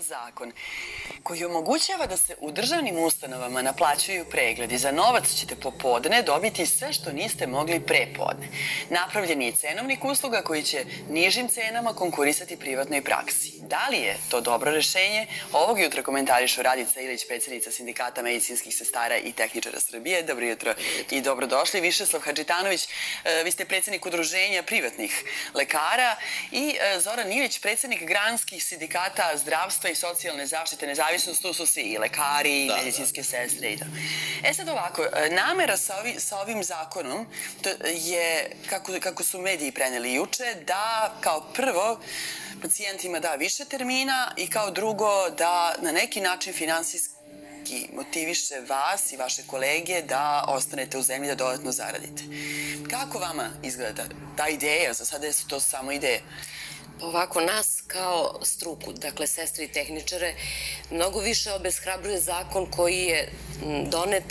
zakon koji omogućava da se u državnim ustanovama naplaćuju pregledi. Za novac ćete popodne dobiti sve što niste mogli prepodne. Napravljen je cenovnik usluga koji će nižim cenama konkurisati privatnoj praksi. Da li je to dobro rešenje? Ovog jutra komentarišu Radica Ilić, predsednica Sindikata medicinskih sestara i tehničara Srbije. Dobro jutro i dobrodošli. Višeslav Hadžitanović, e, vi ste predsednik udruženja privatnih lekara i e, Zoran Ilić, predsednik granskih sindikata zdravstva i socijalne zaštite, nezavisnost, tu su svi i lekari, i da, medicinske da. sestre i to. E sad ovako, e, namera sa, ovi, sa ovim zakonom to je, kako, kako su mediji preneli juče, da kao prvo pacijentima da više termina i kao drugo da na neki način finansijski motiviše vas i vaše kolege da ostanete u zemlji da dodatno zaradite. Kako vama izgleda ta ideja? Za sada su to samo ideje. Ovako, nas kao struku, dakle sestre i tehničare, mnogo više obeshrabruje zakon koji je donet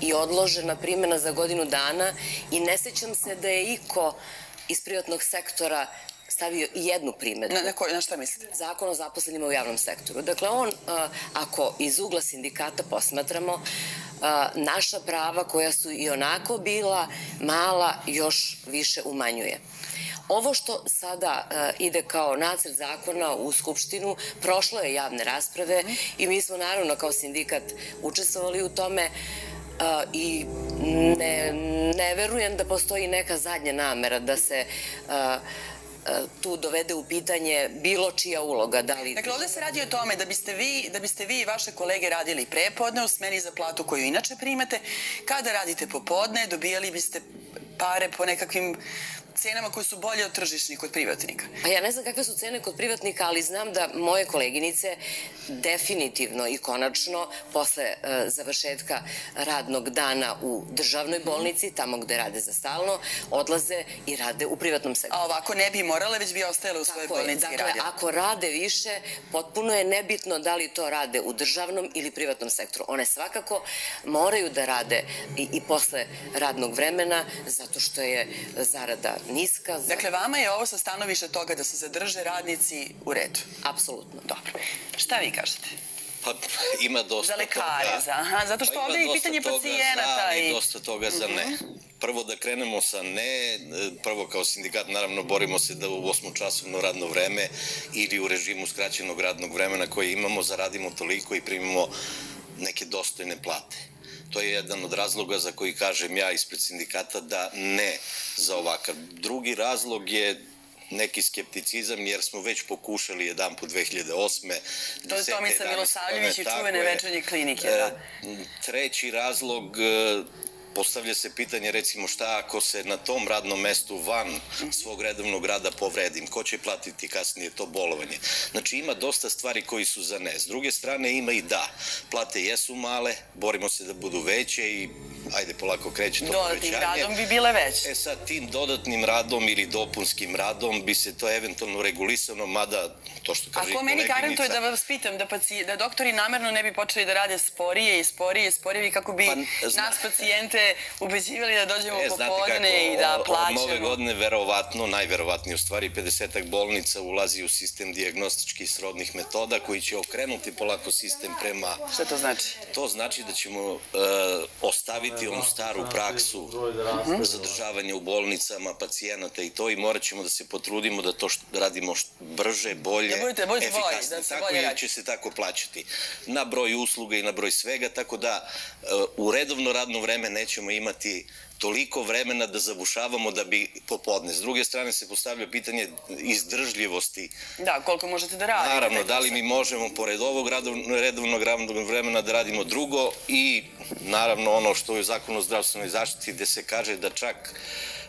i odložena primjena za godinu dana i ne sećam se da je iko iz privatnog sektora stavio i jednu primetbu. Na, na, koj, na šta mislite? Zakon o zaposlenima u javnom sektoru. Dakle, on, ako iz ugla sindikata posmatramo, naša prava koja su i onako bila mala još više umanjuje. Ovo što sada ide kao nacrt zakona u Skupštinu, prošlo je javne rasprave i mi smo naravno kao sindikat učestvovali u tome i ne, ne verujem da postoji neka zadnja namera da se tu dovede u pitanje bilo čija uloga. Da li... Dakle, ovde se radi o tome da biste vi, da biste vi i vaše kolege radili prepodne u smeni za platu koju inače primate. Kada radite popodne, dobijali biste pare po nekakvim cenama koje su bolje od tržišnih kod privatnika. Pa ja ne znam kakve su cene kod privatnika, ali znam da moje koleginice definitivno i konačno posle e, završetka radnog dana u državnoj mhm. bolnici, tamo gde rade za stalno, odlaze i rade u privatnom sektoru. A ovako ne bi morale, već bi ostale u svojoj bolnici dakle, i radile. Dakle, ako rade više, potpuno je nebitno da li to rade u državnom ili privatnom sektoru. One svakako moraju da rade i, i posle radnog vremena, zato što je zarada niska. Za... Dakle, vama je ovo sa stanovišta toga da se zadrže radnici u redu? Apsolutno. Dobro. Šta vi kažete? Pa ima dosta Za lekare, toga. za, aha, zato što pa ovde je pitanje pacijenata. i... dosta toga za ne. Mhm. Prvo da krenemo sa ne, prvo kao sindikat naravno borimo se da u osmočasovno radno vreme ili u režimu skraćenog radnog vremena koje imamo zaradimo toliko i primimo neke dostojne plate. To je jedan od razloga za koji kažem ja ispred sindikata da ne za ovakav. Drugi razlog je neki skepticizam, jer smo već pokušali jedan po 2008. To je Tomica Milosavljević i čuvene večernje klinike. Da. E, treći razlog Postavlja se pitanje recimo šta ako se na tom radnom mestu van svog redovnog rada povredim, ko će platiti kasnije to bolovanje. Znači ima dosta stvari koji su za ne. S druge strane ima i da. Plate jesu male, borimo se da budu veće i ajde polako kreće to Dodatnim povećanje. Dodatnim radom bi bile veće. E sad tim dodatnim radom ili dopunskim radom bi se to eventualno regulisano, mada to što kaže Ako meni garantuje da vas pitam da, paci, da doktori namerno ne bi počeli da rade sporije i sporije i sporije kako bi pa, nas pacijente ste ubeđivali da dođemo e, popodne i da plaćamo. Od nove godine verovatno, najverovatnije u stvari, 50 bolnica ulazi u sistem diagnostičkih srodnih metoda koji će okrenuti polako sistem prema... Šta to znači? To znači da ćemo uh, ostaviti onu staru praksu zadržavanja u bolnicama pacijenata i to i morat ćemo da se potrudimo da to što, radimo što brže, bolje, da budete, budete efikasnije. Da se tako bolje će se tako plaćati. Na broj usluga i na broj svega, tako da uh, u redovno radno vreme neće nećemo imati toliko vremena da zabušavamo da bi popodne. S druge strane se postavlja pitanje izdržljivosti. Da, koliko možete da radite. Naravno, da li mi možemo pored ovog redovnog radnog vremena da radimo drugo i naravno ono što je u zakonu o zdravstvenoj zaštiti gde se kaže da čak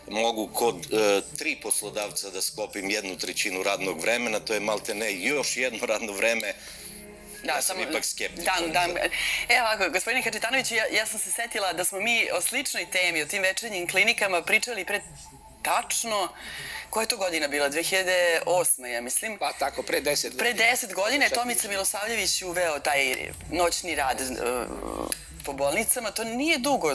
mogu kod e, tri poslodavca da sklopim jednu trećinu radnog vremena, to je malte ne još jedno radno vreme Da, ja sam ipak skeptičan. Da, da. Evo ovako, gospodine Hačitanović, ja, ja sam se setila da smo mi o sličnoj temi, o tim večernjim klinikama pričali pred tačno, koja je to godina bila? 2008. ja mislim. Pa tako, pre 10 godina. Pre 10 godina je Tomica Milosavljević uveo taj noćni rad uh, po bolnicama. To nije dugo,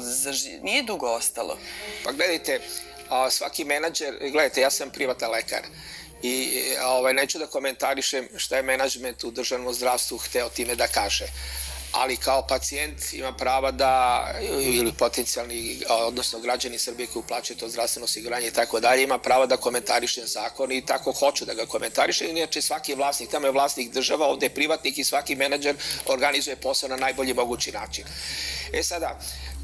nije dugo ostalo. Pa gledajte, a, svaki menadžer, gledajte, ja sam privatan lekar i ovaj, neću da komentarišem šta je menadžment u državnom zdravstvu hteo time da kaže ali kao pacijent ima prava da, ili potencijalni, odnosno građani Srbije koji uplaćaju to zdravstveno osiguranje i tako dalje, ima prava da komentariše zakon i tako hoću da ga komentariše. Inače, svaki vlasnik, tamo je vlasnik država, ovde je privatnik i svaki menadžer organizuje posao na najbolji mogući način. E sada,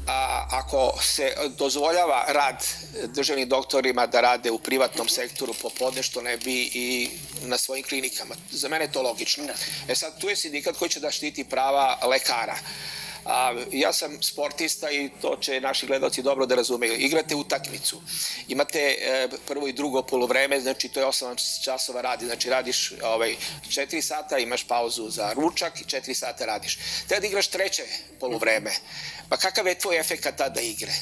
a, ako se dozvoljava rad državnim doktorima da rade u privatnom sektoru popodne, što ne bi i na svojim klinikama. Za mene je to logično. E sad, tu je sindikat koji će da štiti prava lekara. A, ja sam sportista i to će naši gledalci dobro da razumeju. Igrate utakmicu, imate e, prvo i drugo polovreme, znači to je 8 časova radi, znači radiš ovaj, 4 sata, imaš pauzu za ručak i 4 sata radiš. Treba da igraš treće polovreme. Pa kakav je tvoj efekt tada igre?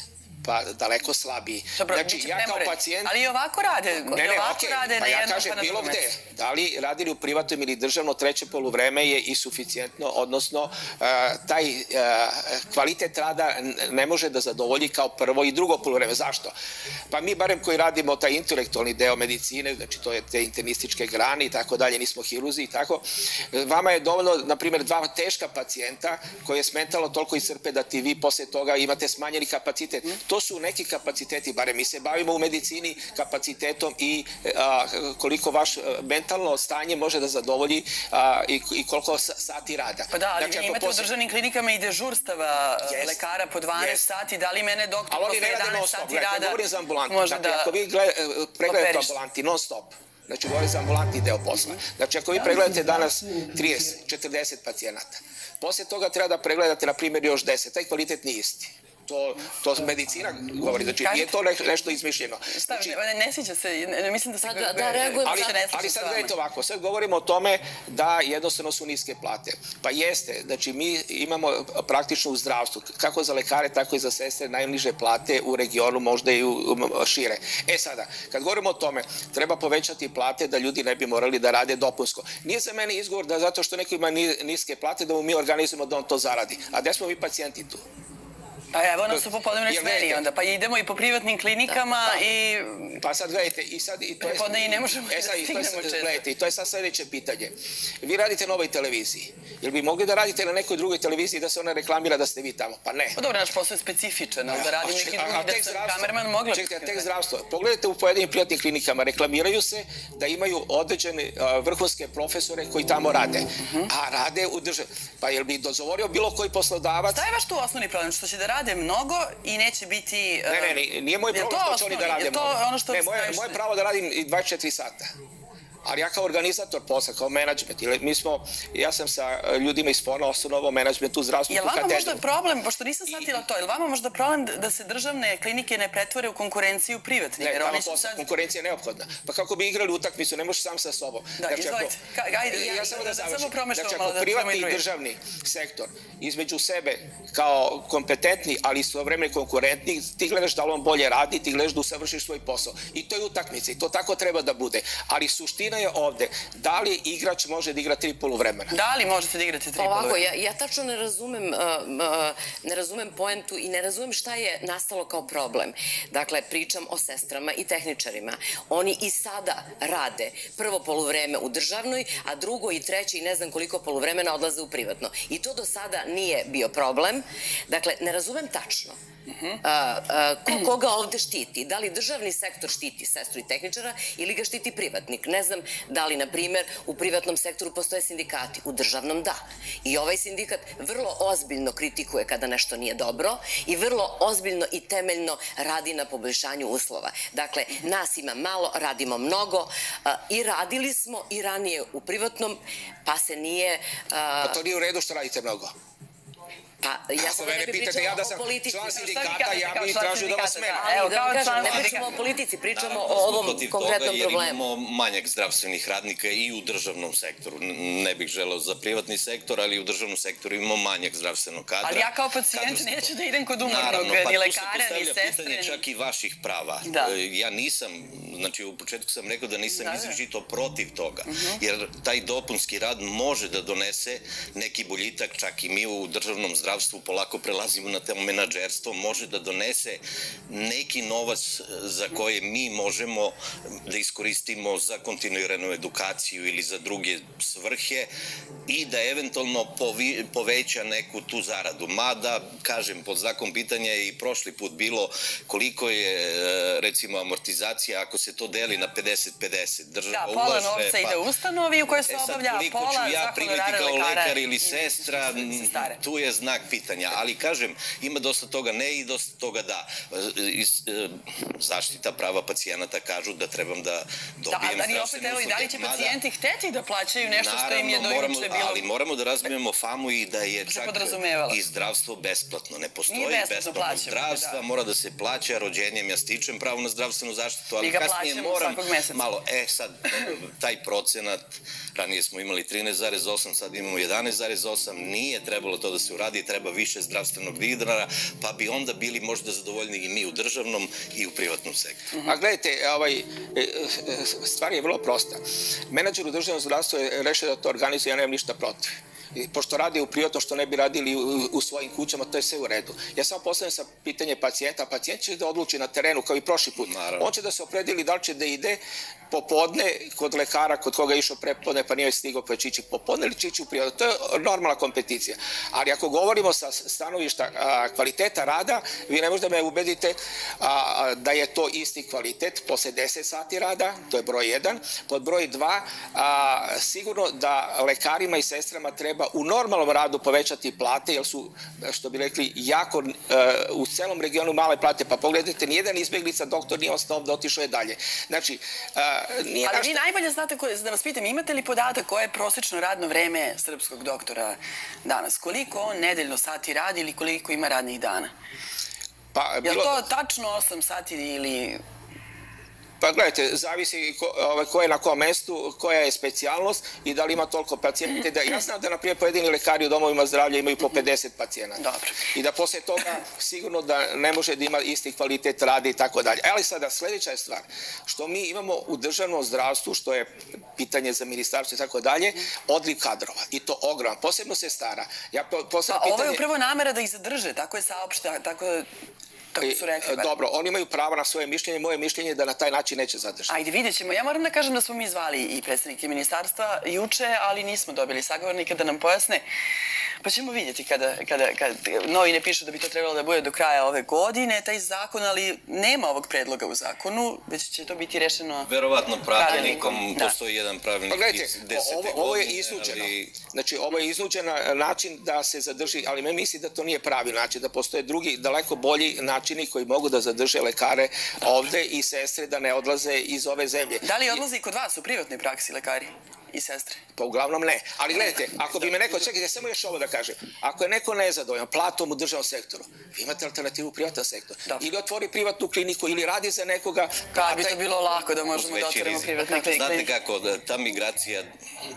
Pa daleko slabiji. Dobro, znači, ja kao pacijent... Ali i ovako rade, ne, ne, ovako okay, rade pa ja kažem, bilo gde, da li radili u privatnom ili državno, treće poluvreme je i suficijentno, odnosno uh, taj uh, kvalitet rada ne može da zadovolji kao prvo i drugo poluvreme. Zašto? Pa mi barem koji radimo taj intelektualni deo medicine, znači to je te internističke grane i tako dalje, nismo hiruzi i tako, vama je dovoljno, na primjer, dva teška pacijenta koje je smetalo toliko iscrpe da ti vi posle toga imate smanjeni kapacitet. To to su neki kapaciteti, bare mi se bavimo u medicini kapacitetom i a, koliko vaš mentalno stanje može da zadovolji a, i, i koliko sati rada. Pa da, ali znači, vi imate posle... u državnim klinikama i dežurstava yes. lekara po 12 yes. sati, da li mene doktor posle 11 sati rada... Ne govorim za ambulantu, dakle, da ako vi gled, pregledate ambulanti non stop, Znači, govorim za ambulantni deo posla. Znači, ako vi pregledate danas 30, 40 pacijenata, posle toga treba da pregledate, na primjer, još 10. Taj kvalitet nije isti. To, to medicina govori, znači nije to nešto izmišljeno. Znači, ne, ne sviđa se, ne, mislim da se... Da, da reagujem, ali, ali sad gledajte ovako, sad govorimo o tome da jednostavno su niske plate. Pa jeste, znači mi imamo praktično u zdravstvu, kako za lekare, tako i za sestre, najniže plate u regionu, možda i u, šire. E sada, kad govorimo o tome, treba povećati plate da ljudi ne bi morali da rade dopunsko. Nije za mene izgovor da zato što neko ima niske plate, da mu mi organizujemo da on to zaradi. A gde smo mi pacijenti tu? Pa evo nas u popodnevnoj smeri onda, pa idemo i po privatnim klinikama da, da. i... Pa sad gledajte, i sad... I to je, Prepodne i ne možemo e, sad, da stignemo često. Gledajte, i to je sad sledeće pitanje. Vi radite na ovoj televiziji. Jel bi mogli da radite na nekoj drugoj televiziji da se ona reklamira da ste vi tamo? Pa ne. Pa dobro, naš posao je specifičan, ali da radim neki drugi, da se kamerman mogla... Čekajte, tek zdravstvo. Pogledajte u pojedinim privatnim klinikama, reklamiraju se da imaju određene vrhunske profesore koji tamo rade, a rade u državi. Pa jel bi dozvolio bilo koji poslodavac... Šta je vaš tu osnovni problem? Što će da rade mnogo i neće biti... Ne, ne, ne, nije moj problem što će oni da rade. Ono što ne, moje, moje pravo da radim i 24 sata ali ja kao organizator posla, kao menadžment, ili mi smo, ja sam sa ljudima iz Fona osnovao menadžment u zdravstvu. Je li vama možda problem, pošto nisam shvatila to, je li vama možda problem da se državne klinike ne pretvore u konkurenciju privatnih? Ne, tamo posla, sad... konkurencija je neophodna. Pa kako bi igrali utakmicu, ne možeš sam sa sobom. Da, znači, izvolite. Ako, ajde, ja, ja, samo da, da završim. Samo znači, ako da privatni i državni sektor između sebe kao kompetentni, ali istovremeno konkurentni, ti gledaš da li on bolje radi, ti gledaš da usavršiš svoj posao. I to je utakmica i to tako treba da bude. Ali suština suština je ovde, da li igrač može da igra tri poluvremena? Da li možete da igrate tri poluvremena? Ovako, ja, ja tačno ne razumem, uh, uh, ne razumem poentu i ne razumem šta je nastalo kao problem. Dakle, pričam o sestrama i tehničarima. Oni i sada rade prvo poluvreme u državnoj, a drugo i treće i ne znam koliko poluvremena odlaze u privatno. I to do sada nije bio problem. Dakle, ne razumem tačno ko, koga ovde štiti? Da li državni sektor štiti sestru i tehničara ili ga štiti privatnik? Ne znam da li, na primer, u privatnom sektoru postoje sindikati, u državnom da. I ovaj sindikat vrlo ozbiljno kritikuje kada nešto nije dobro i vrlo ozbiljno i temeljno radi na poboljšanju uslova. Dakle, nas ima malo, radimo mnogo i radili smo i ranije u privatnom, pa se nije... Pa to nije u redu što radite mnogo. Pa, ja sam ne bi pričala ja da sam o politici. Član sindikata, ja bih tražio da vas smena. Evo, kao član ne pričamo o politici, pričamo o ovom konkretnom problemu. Jer imamo manjak zdravstvenih radnika i u državnom sektoru. Ne bih želeo za privatni sektor, ali u državnom sektoru imamo manjak zdravstvenog kadra. Ali ja kao pacijent neću da idem kod umornog, pa ni lekara, ni sestre. pitanje čak i vaših prava. Da. E, ja nisam, znači u početku sam rekao da nisam da, da. izričito protiv toga, mhm. jer taj dopunski rad može da donese neki boljitak, čak i mi u državnom zdravstvu zdravstvu polako prelazimo na to menadžerstvo, može da donese neki novac za koje mi možemo da iskoristimo za kontinuiranu edukaciju ili za druge svrhe i da eventualno povi, poveća neku tu zaradu. Mada, kažem, pod znakom pitanja je i prošli put bilo koliko je e, recimo amortizacija ako se to deli na 50-50. Država da, pola ulaže, novca pa, ide u ustanovi u kojoj se e obavlja, pola ja primiti kao lekar ili sestra, tu je znak pitanja. Ali kažem, ima dosta toga ne i dosta toga da. Iz, e, zaštita prava pacijenata kažu da trebam da dobijem da, ali opet, evo, i da li će pacijenti hteti da plaćaju nešto naravno, što im je do moramo, juče bilo? Ali moramo da razmijemo famu i da je čak i zdravstvo besplatno. Ne postoji besplatno zdravstva, da. mora da se plaća rođenjem. Ja stičem pravo na zdravstvenu zaštitu, ali kasnije moram malo, e sad, taj procenat, ranije smo imali 13,8, sad imamo 11,8, nije trebalo to da se uradi, treba više zdravstvenog dinara, pa bi onda bili možda zadovoljni i mi u državnom i u privatnom sektoru. A gledajte, ovaj, e, e, stvar je vrlo prosta. Menadžer u državnom zdravstvu je rešio da to organizuje, ja nemam ništa protiv pošto radi u privatno što ne bi radili u, u svojim kućama, to je sve u redu. Ja samo postavljam sa pitanje pacijenta, pacijent će da odluči na terenu kao i prošli put. Naravno. On će da se opredili da li će da ide popodne kod lekara kod koga je išao prepodne pa nije stigao pa će ići popodne ili će ići u privatno. To je normalna kompeticija. Ali ako govorimo sa stanovišta a, kvaliteta rada, vi ne možete da me ubedite a, da je to isti kvalitet posle 10 sati rada, to je broj 1. Pod broj 2, a, sigurno da lekarima i sestrama treba u normalnom radu povećati plate, jer su, što bi rekli, jako uh, u celom regionu male plate. Pa pogledajte, nijedan izbeglica doktor nije ostao ovde, otišao je dalje. Znači, uh, nije Ali našta... vi najbolje znate, koje, da vas pitam, imate li podatak koje je prosečno radno vreme srpskog doktora danas? Koliko on nedeljno sati radi ili koliko ima radnih dana? Pa, bilo... Je to tačno 8 sati ili Pa gledajte, zavisi ko, ovaj, ko je na kom mestu, koja je specijalnost i da li ima toliko pacijente. Da, ja znam da, na primjer, pojedini lekari u domovima zdravlja imaju po 50 pacijenata. Dobro. I da posle toga sigurno da ne može da ima isti kvalitet rada i tako dalje. Ali sada, sledeća je stvar, što mi imamo u državnom zdravstvu, što je pitanje za ministarstvo i tako dalje, odliv kadrova. I to ogroman. Posebno se stara. Ja po, pa, pitanje... ovo je upravo namera da ih zadrže, tako je saopšta, tako Kako su rekli. Dobro, oni imaju pravo na svoje mišljenje, moje mišljenje je da na taj način neće zadržati. Ajde, vidjet ćemo. Ja moram da kažem da smo mi zvali i predstavnike ministarstva juče, ali nismo dobili sagovornika da nam pojasne. Pa ćemo vidjeti kada, kada, kada novine pišu da bi to trebalo da bude do kraja ove godine, taj zakon, ali nema ovog predloga u zakonu, već će to biti rešeno Verovatno pravilnikom, da. postoji jedan pravilnik pa gledajte, iz desete ovo, ovo je iznuđeno. Ali... Znači, ovo je iznuđen način da se zadrži, ali me misli da to nije pravi način, da postoje drugi, daleko bolji načini koji mogu da zadrže lekare ovde i sestre da ne odlaze iz ove zemlje. Da li odlaze i kod vas u privatnoj praksi lekari? I sestre? Pa uglavnom ne. Ali gledajte, ako bi me neko, čekajte, samo još ovo da kažem. Ako je neko nezadovoljan platom u državnom sektoru, vi imate alternativu u privatnom sektoru. Da. Ili otvori privatnu kliniku, ili radi za nekoga. Kad bi to bilo lako da možemo da otvorimo privatnu kliniku. Znate kako, da ta migracija,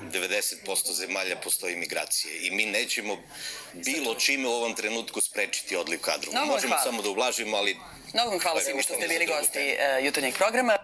90% zemalja postoji migracije i mi nećemo bilo čime u ovom trenutku sprečiti odliv kadru. Možemo samo da ublažimo, ali... Mnogo vam hvala svima što ste bili gosti uh, jutarnjeg programa.